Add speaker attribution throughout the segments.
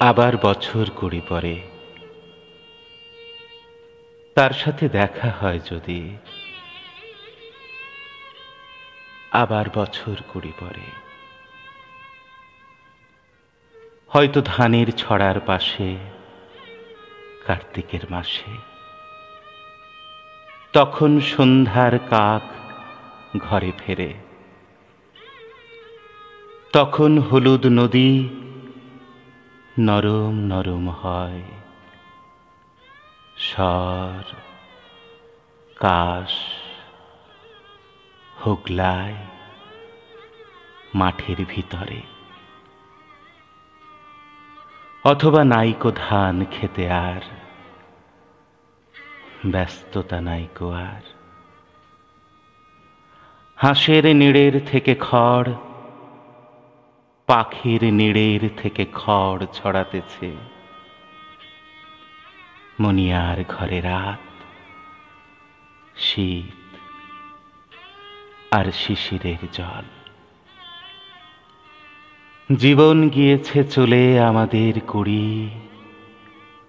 Speaker 1: আবার বছর কুড়ি পরে। তার সাথে দেখা হয় যদি, আবার বছর কুড়ি পরে। হয়তো ধানের ছড়ার পাশে, কার্তিকের মাসে। তখন সন্ধ্যার কাক ঘরে ফেরে। তখন হলুদ নদী নরম নরম হয়। স্বর, কাশ, হুগলায় মাঠের ভিতরে। অথবা নাইকো ধান খেতে আর, ব্যস্ততা নাইকো আর। হাঁসের নিড়ের থেকে খড় পাখির নিড়ের থেকে খড় ছড়াতেছে। মনিয়ার ঘরে রাত, শীত আর শিশিরের জল। জীবন গিয়েছে চলে আমাদের কুড়ি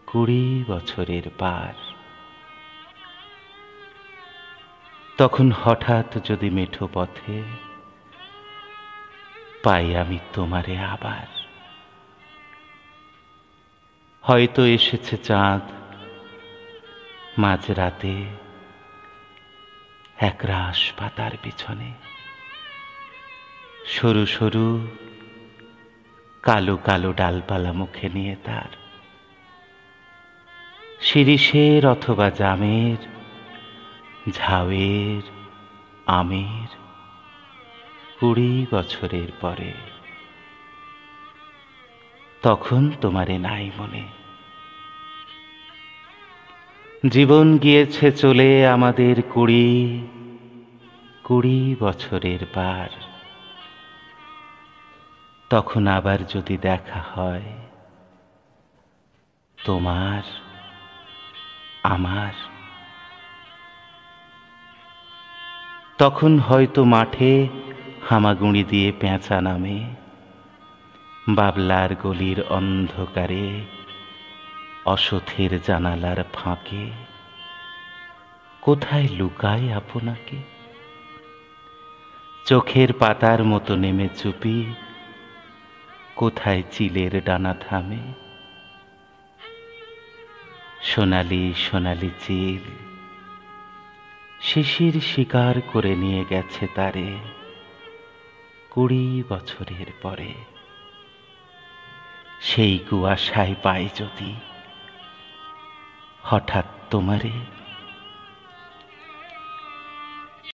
Speaker 1: কুড়ি বছরের পার। তখন হঠাৎ যদি মেঠো পথে পাই আমি তোমারে আবার। হয়তো এসেছে চাঁদ মাঝরাতে একরাশ পাতার পিছনে। সরু সরু কালো কালো ডালপালা মুখে নিয়ে তার। শিরিষের অথবা জামের, ঝাউয়ের আমের। কুড়ি বছরের পরে। তখন তোমারে নাই মনে। জীবন গিয়েছে চলে আমাদের কুড়ি কুড়ি বছরের পার। তখন আবার যদি দেখা হয়, তোমার, আমার। তখন হয়তো মাঠে হামাগুড়ি দিয়ে পেঁচা নামে, বাবলার গলির অন্ধকারে, অসথের জানালার ফাঁকে। কোথায় লুকায় আপনাকে? চোখের পাতার মতো নেমে চুপি, কোথায় চিলের ডানা থামে? সোনালি সোনালি চিল, শিশির শিকার করে নিয়ে গেছে তারে। কুড়ি বছরের পরে সেই কুয়াশায় পাই যদি হঠাৎ তোমারে